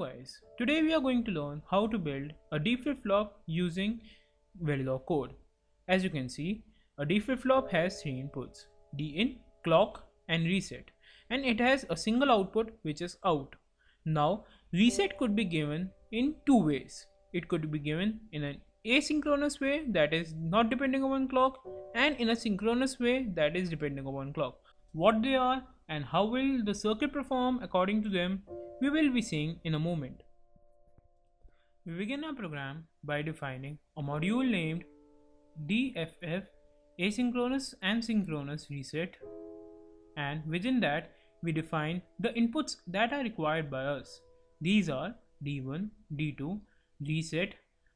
guys, today we are going to learn how to build a D flip-flop using Verilog code. As you can see, a D flip-flop has three inputs, D in, clock and reset and it has a single output which is out. Now reset could be given in two ways. It could be given in an asynchronous way that is not depending upon clock and in a synchronous way that is depending upon clock. What they are and how will the circuit perform according to them we will be seeing in a moment. We begin our program by defining a module named DFF asynchronous and synchronous reset and within that we define the inputs that are required by us. These are D1, D2, reset,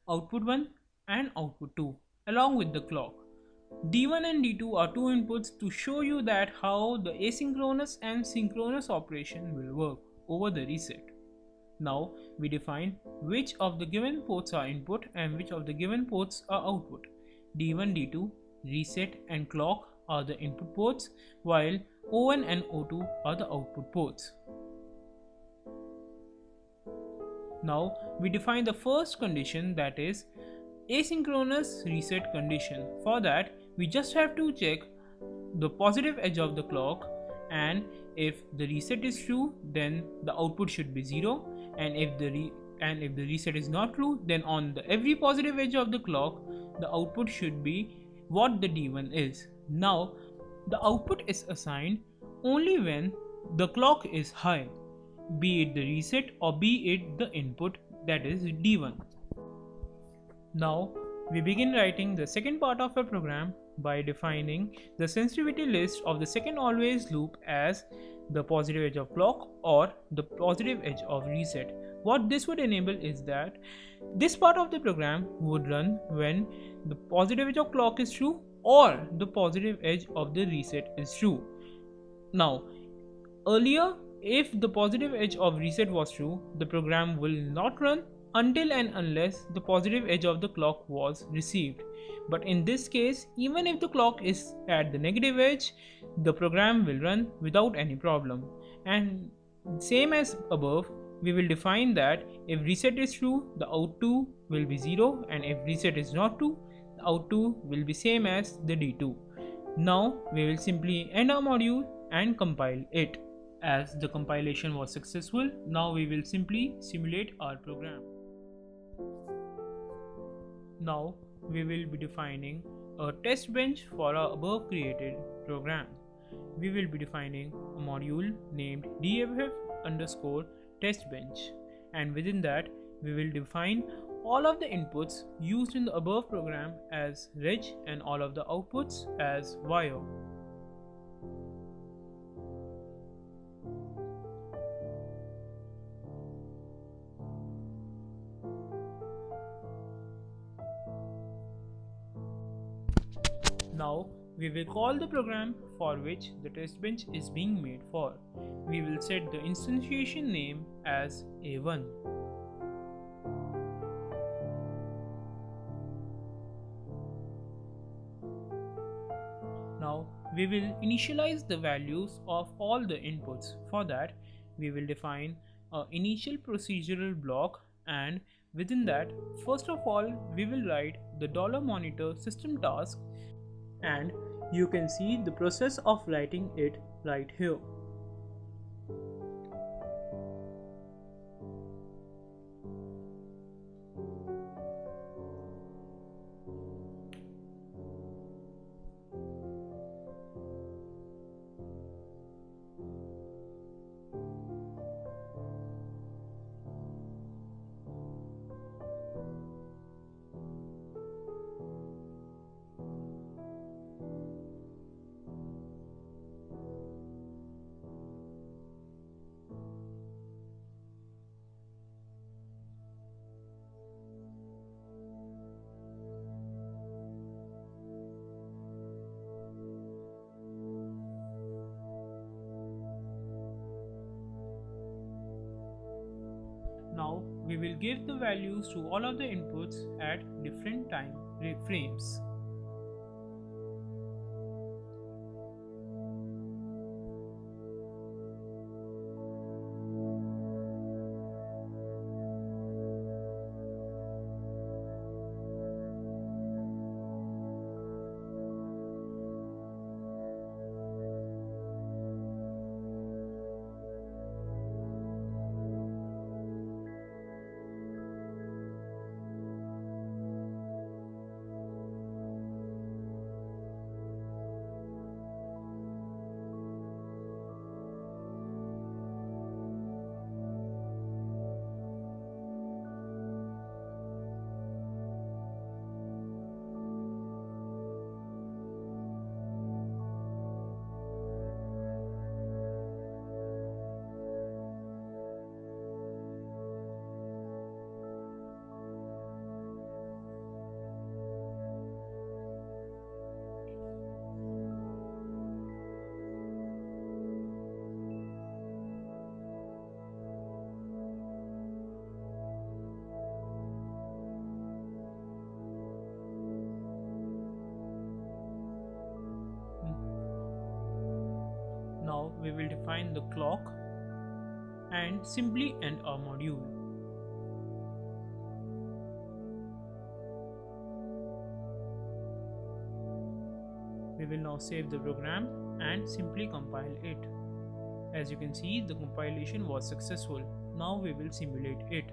output 1 and output 2 along with the clock. D1 and D2 are two inputs to show you that how the asynchronous and synchronous operation will work over the reset. Now we define which of the given ports are input and which of the given ports are output. D1, D2, reset and clock are the input ports while O1 and O2 are the output ports. Now we define the first condition that is asynchronous reset condition. For that we just have to check the positive edge of the clock and if the reset is true then the output should be 0 and if the and if the reset is not true then on the every positive edge of the clock the output should be what the D1 is. Now the output is assigned only when the clock is high be it the reset or be it the input that is D1. Now we begin writing the second part of our program by defining the sensitivity list of the second always loop as the positive edge of clock or the positive edge of reset. What this would enable is that this part of the program would run when the positive edge of clock is true or the positive edge of the reset is true. Now, earlier if the positive edge of reset was true, the program will not run until and unless the positive edge of the clock was received. But in this case, even if the clock is at the negative edge, the program will run without any problem. And same as above, we will define that if reset is true, the out2 will be 0 and if reset is not true, the out2 will be same as the D2. Now we will simply end our module and compile it. As the compilation was successful, now we will simply simulate our program. Now we will be defining a test bench for our above created program. We will be defining a module named DFF underscore test bench and within that we will define all of the inputs used in the above program as reg and all of the outputs as wire. Now we will call the program for which the test bench is being made for. We will set the instantiation name as A1. Now we will initialize the values of all the inputs. For that we will define an initial procedural block and within that first of all we will write the dollar monitor system task and you can see the process of writing it right here. We will give the values to all of the inputs at different time frames. Now we will define the clock and simply end our module. We will now save the program and simply compile it. As you can see the compilation was successful. Now we will simulate it.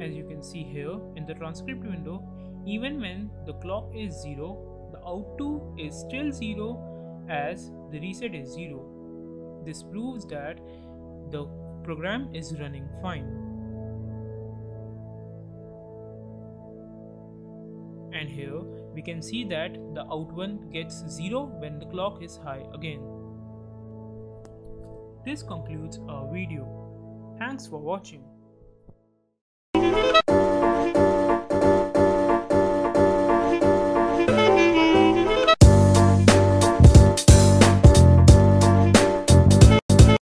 As you can see here in the transcript window even when the clock is 0 the out2 is still 0 as the reset is 0 this proves that the program is running fine. And here we can see that the out1 gets 0 when the clock is high again. This concludes our video. Thanks for watching